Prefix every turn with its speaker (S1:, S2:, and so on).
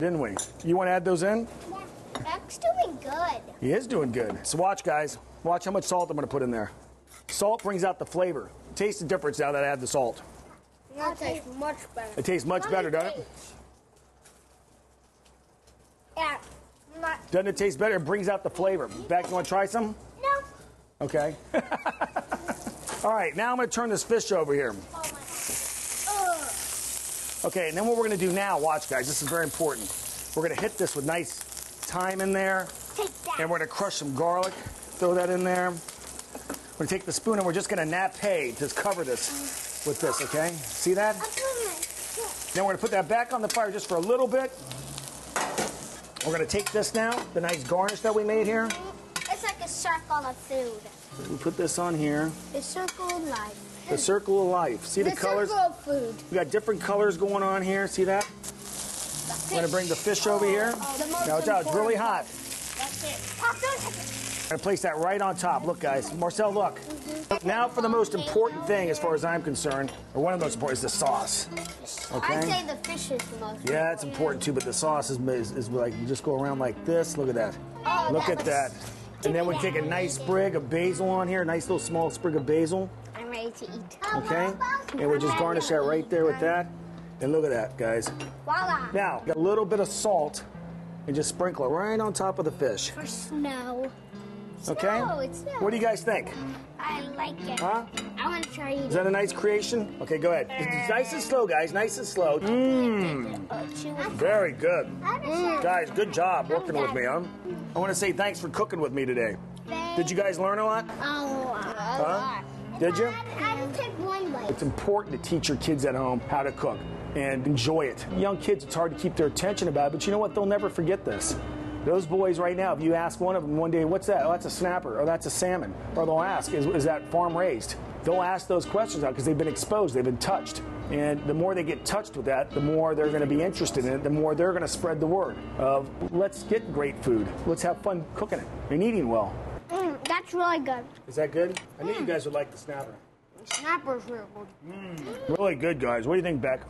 S1: didn't we? You want to add those in?
S2: Yeah. Beck's doing good.
S1: He is doing good. So watch, guys. Watch how much salt I'm going to put in there. Salt brings out the flavor. Taste the difference now that I add the salt.
S3: That tastes much better.
S1: It tastes much better, doesn't it?
S3: Yeah. Not,
S1: Doesn't it taste better? It brings out the flavor. Beck, you want to try some?
S2: No.
S1: Okay. All right, now I'm going to turn this fish over here. Okay, and then what we're going to do now, watch guys, this is very important. We're going to hit this with nice thyme in there, and we're to crush some garlic, throw that in there. We're to take the spoon and we're just going to nappe, just cover this with this, okay? See that? Then we're to put that back on the fire just for a little bit. We're going to take this now, the nice garnish that we made here.
S2: Circle of food.
S1: We put this on here.
S2: The circle of life.
S1: The circle of life. See the,
S3: the
S1: colors?
S3: circle of food.
S1: We got different colors going on here. See that? I'm gonna bring the fish over here.
S3: Oh, most
S1: Now it's out. It's really hot.
S2: That's it. Pop those.
S1: I'm gonna place that right on top. Look, guys. Marcel, look. Now for the most important thing, as far as I'm concerned, or one of the most important, is the sauce. Okay?
S2: I'd say the fish is the most.
S1: Yeah, it's important too, but the sauce is, is, is like you just go around like this. Look at that.
S2: Oh,
S1: Look
S2: that
S1: at that. And then we take a nice sprig of basil on here, a nice little small sprig of basil.
S2: I'm ready to eat.
S1: Okay? And we just garnish that right there with that. And look at that, guys.
S2: Voila.
S1: Now, a little bit of salt and just sprinkle it right on top of the fish.
S2: For snow.
S1: Okay?
S2: Snow.
S1: What do you guys think?
S2: I like it.
S1: Huh?
S2: I want to try
S1: Is that a nice creation? Okay, go ahead. It's nice and slow, guys. Nice and slow. Mmm. Very good. Mm. Guys, good job working with me, huh? I want to say thanks for cooking with me today. Did you guys learn a lot?
S2: Oh,
S1: Huh? Did you?
S2: I just take one bite.
S1: It's important to teach your kids at home how to cook and enjoy it. Young kids, it's hard to keep their attention about it, but you know what? They'll never forget this. Those boys right now, if you ask one of them one day, what's that? Oh, that's a snapper. Oh, that's a salmon. Or they'll ask, is, is that farm raised? They'll ask those questions out because they've been exposed, they've been touched. And the more they get touched with that, the more they're going to be interested in it, the more they're going to spread the word of let's get great food. Let's have fun cooking it and eating well.
S2: Mm, that's really good.
S1: Is that good? I knew you guys would like the snapper.
S3: Snappers real good.
S1: Really good, guys. What do you think, Beck?